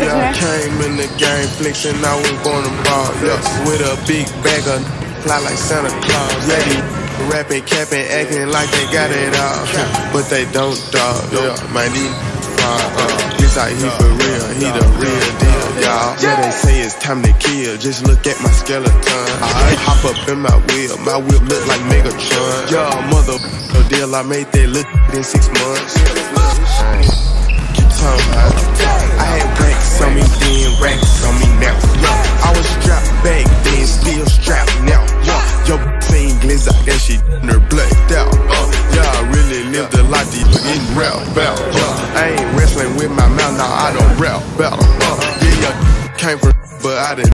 Yeah, came in the game flexing, I was born to ball. Yeah, with a big bag of fly like Santa Claus. These rapping, capping, acting like they got it all, but they don't, dog. Yeah, man, these uh, this how he for real, he the real deal, y'all. Yeah, they say it's time to kill. Just look at my skeleton. I hop up in my wheel, my whip look like Megatron. Y'all mother deal, I made that look in six months. racks on me now. Yeah, I was strapped back then, still strapped now. Yeah, your thing glitz out, she shit her blacked out. Uh, yeah, I really live the life deep in rap battle. Uh, I ain't wrestling with my mouth, now I don't rap battle. Uh, yeah, yeah, came from, but I didn't.